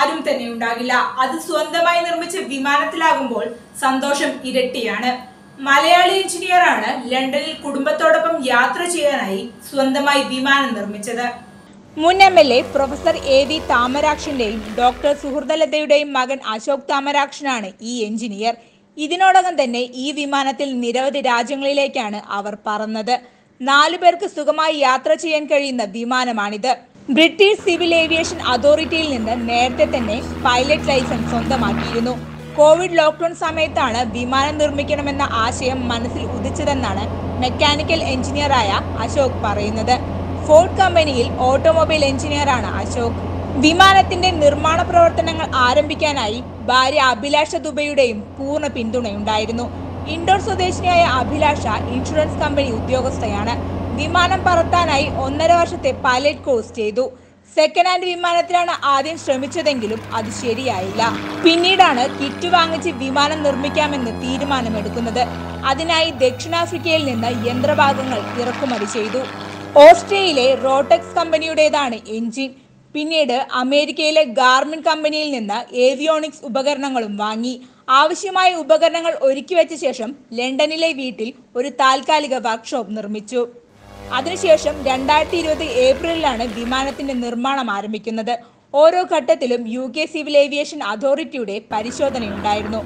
ആരും തന്നെ ഉണ്ടാകില്ല. അത് സ്വന്തമായി നിർമ്മിച്ച വിമാനത്തിലാകുമ്പോൾ സന്തോഷം ഇരട്ടിയാണ്. മലയാളി എഞ്ചിനീയറാണ് ലണ്ടനിൽ കുടുംബത്തോടൊപ്പം യാത്ര ചെയ്യാനായി സ്വന്തമായി വിമാനം നിർമ്മിച്ചത്. മുൻ M L A professor A V താമരാക്ഷന്റെയും doctor സുഹൃദലതയുടെയും മകൻ അശോക് താമരാക്ഷനാണ് ഈ എഞ്ചിനീയർ ഇതിനോടകം തന്നെ ഈ വിമാനത്തിൽ നിരവധി രാജ്യങ്ങളിലേക്കാണ് അവർ പറന്നത്. നാലു പേർക്ക് സുഖമായി യാത്ര ചെയ്യാൻ കഴിയുന്ന വിമാനമാണിത്. ബ്രിട്ടീഷ് സിവിൽ ഏവിയേഷൻ അതോറിറ്റിയിൽ നിന്ന് നേരത്തെ തന്നെ പൈലറ്റ് ലൈസൻസ് സ്വന്തമാക്കിയിരുന്നു. കോവിഡ് ലോക്ക്ഡൌൺ സമയത്താണ് വിമാനം നിർമ്മിക്കണമെന്ന ആശയം മനസ്സിൽ ഉദിച്ചതെന്നാണ് മെക്കാനിക്കൽ എഞ്ചിനീയറായ അശോക് പറയുന്നത്. ഫോർഡ് കമ്പനിയിൽ ഓട്ടോമൊബൈൽ എഞ്ചിനീയറാണ് അശോക്. വിമാനത്തിന്റെ നിർമ്മാണ പ്രവർത്തനങ്ങൾ ആരംഭിക്കാനായി ഭാര്യ അഭിലാഷ ദുബൈയുടെയും പൂർണ പിന്തുണയുണ്ടായിരുന്നു. ഇൻഡോർ സ്വദേശിനിയായ അഭിലാഷ ഇൻഷുറൻസ് കമ്പനി ഉദ്യോഗസ്ഥയാണ്. വിമാനം പറത്താനായി ഒന്നര വർഷത്തെ പൈലറ്റ് കോഴ്സ് ചെയ്തു. സെക്കൻഡ് ഹാൻഡ് വിമാനത്തിലാണ് ആദ്യം ശ്രമിച്ചതെങ്കിലും അത് ശരിയായില്ല. പിന്നീടാണ് കിറ്റ് വാങ്ങിച്ച് വിമാനം നിർമ്മിക്കാമെന്ന് തീരുമാനമെടുക്കുന്നത്. അതിനായി ദക്ഷിണാഫ്രിക്കയിൽ നിന്ന് യന്ത്രഭാഗങ്ങൾ ഇറക്കുമതി ചെയ്തു. ഓസ്ട്രേലിയയിലെ റോട്ടക്സ് കമ്പനിയുടേതാണ് എഞ്ചിൻ പിന്നീട് അമേരിക്കയിലെ ഗാർമിൻ കമ്പനിയിൽ നിന്ന് ഏവിയോണിക്സ് ഉപകരണങ്ങളും വാങ്ങി. ആവശ്യമായ ഉപകരണങ്ങൾ ഒരുക്കി വെച്ച ശേഷം ലണ്ടനിലെ വീട്ടിൽ ഒരു താൽക്കാലിക വർക്ക്ഷോപ്പ് നിർമ്മിച്ചു. അതിനുശേഷം രണ്ടായിരത്തി ഇരുപത് ഏപ്രിലിലാണ് വിമാനത്തിന്റെ നിർമ്മാണം ആരംഭിക്കുന്നത്. ഓരോ ഘട്ടത്തിലും യു കെ സിവിൽ ഏവിയേഷൻ അതോറിറ്റിയുടെ പരിശോധനയുണ്ടായിരുന്നു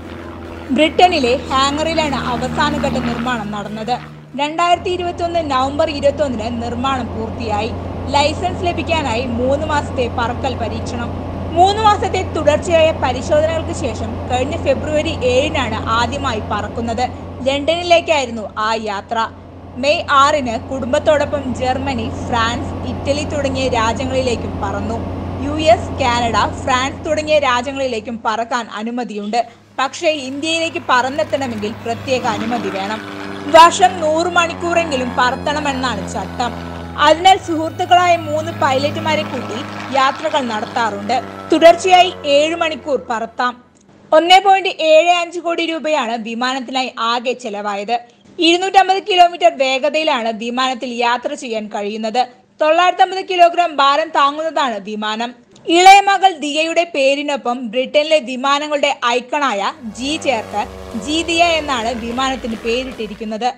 ബ്രിട്ടനിലെ ഹാങ്ങറിലാണ് അവസാനഘട്ട നിർമ്മാണം നടന്നത്. രണ്ടായിരത്തി ഇരുപത്തി ഒന്ന് നവംബർ ഇരുപത്തി ഒന്നിന് നിർമ്മാണം പൂർത്തിയായി. ലൈസൻസ് ലഭിക്കാനായി മൂന്ന് മാസത്തെ പറക്കൽ പരീക്ഷണം. മൂന്ന് മാസത്തെ തുടർച്ചയായ പരിശോധനകൾക്ക് ശേഷം കഴിഞ്ഞ ഫെബ്രുവരി ഏഴിനാണ് ആദ്യമായി പറക്കുന്നത്. ലണ്ടനിലേക്കായിരുന്നു ആ യാത്ര. മെയ് ആറിന് കുടുംബത്തോടൊപ്പം ജർമ്മനി ഫ്രാൻസ് ഇറ്റലി തുടങ്ങിയ രാജ്യങ്ങളിലേക്കും പറന്നു. യു എസ് കാനഡ ഫ്രാൻസ് തുടങ്ങിയ രാജ്യങ്ങളിലേക്കും പറക്കാൻ അനുമതിയുണ്ട്. പക്ഷേ ഇന്ത്യയിലേക്ക് പറന്നെത്തണമെങ്കിൽ പ്രത്യേക അനുമതി വേണം. വർഷം നൂറ് മണിക്കൂറെങ്കിലും പറത്തണമെന്നാണ് ചട്ടം. അതിനാൽ സുഹൃത്തുക്കളായ മൂന്ന് പൈലറ്റുമാരെ കൂട്ടി യാത്രകൾ നടത്താറുണ്ട്. തുടർച്ചയായി ഏഴ് മണിക്കൂർ പറത്താം. ഒന്നേ പോയിന്റ് ഏഴ് അഞ്ച് കോടി രൂപയാണ് വിമാനത്തിനായി ആകെ ചെലവായത്. ഇരുന്നൂറ്റമ്പത് കിലോമീറ്റർ വേഗതയിലാണ് വിമാനത്തിൽ യാത്ര ചെയ്യാൻ കഴിയുന്നത്. തൊള്ളായിരത്തമ്പത് കിലോഗ്രാം ഭാരം താങ്ങുന്നതാണ് വിമാനം. ഇളയ മകൾ ദിയയുടെ പേരിനൊപ്പം ബ്രിട്ടനിലെ വിമാനങ്ങളുടെ ഐക്കണായ ജി ചേർത്ത് ജി ദിയ എന്നാണ് വിമാനത്തിന് പേരിട്ടിരിക്കുന്നത്.